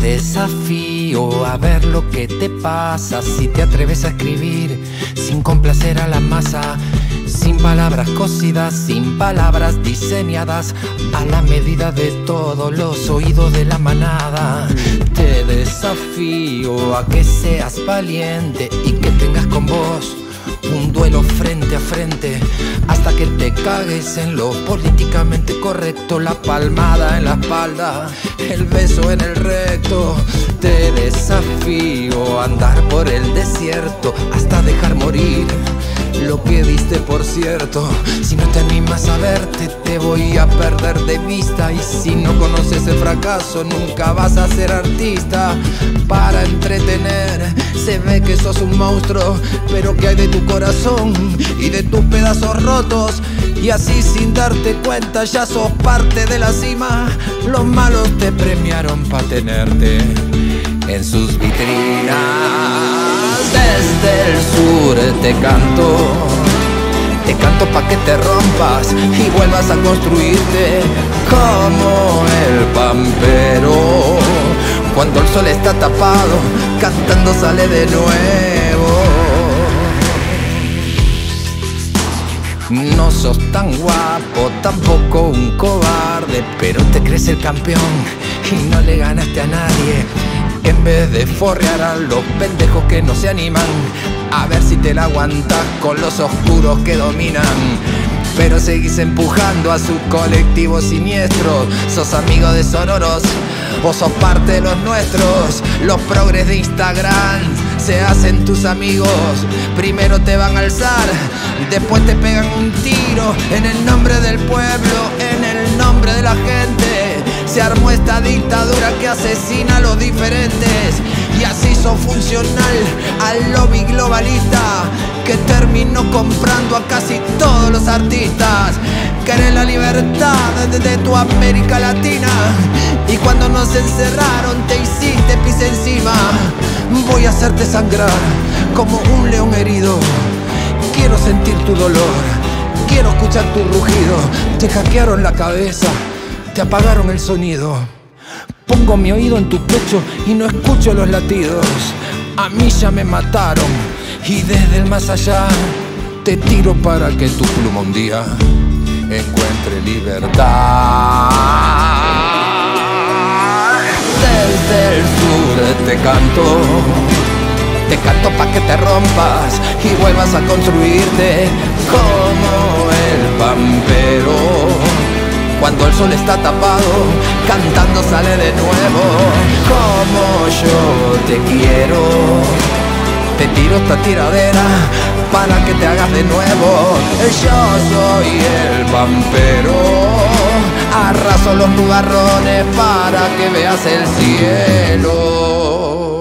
desafío a ver lo que te pasa si te atreves a escribir sin complacer a la masa, sin palabras cosidas, sin palabras diseñadas a la medida de todos los oídos de la manada. Te desafío a que seas valiente y que tengas con vos un duelo frente a frente hasta que te cagues en lo políticamente correcto, la palmada en la espalda, el beso en el recto. Te desafío a andar por el desierto hasta dejar morir lo que diste por cierto. Si no te animas a verte, te voy a perder de vista. Y si no conoces el fracaso, nunca vas a ser artista. Para entretener, se ve que sos un monstruo, pero que hay de tu corazón y de tus pedazos rotos. Y así sin darte cuenta ya sos parte de la cima. Los malos te premiaron para tenerte en sus vitrinas desde el sur te canto. Canto pa' que te rompas y vuelvas a construirte como el pampero. Cuando el sol está tapado, cantando sale de nuevo. No sos tan guapo, tampoco un cobarde, pero te crees el campeón y no le ganaste a nadie en vez de forrear a los pendejos que no se animan a ver si te la aguantas con los oscuros que dominan. Pero seguís empujando a su colectivo siniestro. Sos amigo de Sonoros o sos parte de los nuestros. Los progres de Instagram se hacen tus amigos. Primero te van a alzar, después te pegan un tiro en el nombre del pueblo, en el nombre de la gente se armó esta dictadura que asesina y así son funcional al lobby globalista que terminó comprando a casi todos los artistas. Querés la libertad de tu América Latina y cuando nos encerraron te hiciste pis encima. Voy a hacerte sangrar como un león herido. Quiero sentir tu dolor, quiero escuchar tu rugido. Te hackearon la cabeza te apagaron el sonido. Pongo mi oído en tu pecho y no escucho los latidos. A mí ya me mataron y desde el más allá te tiro para que tu pluma un día encuentre libertad. Desde el sur te canto, te canto pa' que te rompas y vuelvas a construirte como el vampero cuando el sol está tapado, cantando sale de nuevo. Como yo te quiero, te tiro esta tiradera para que te hagas de nuevo. Yo soy el vampero, arraso los nubarrones para que veas el cielo.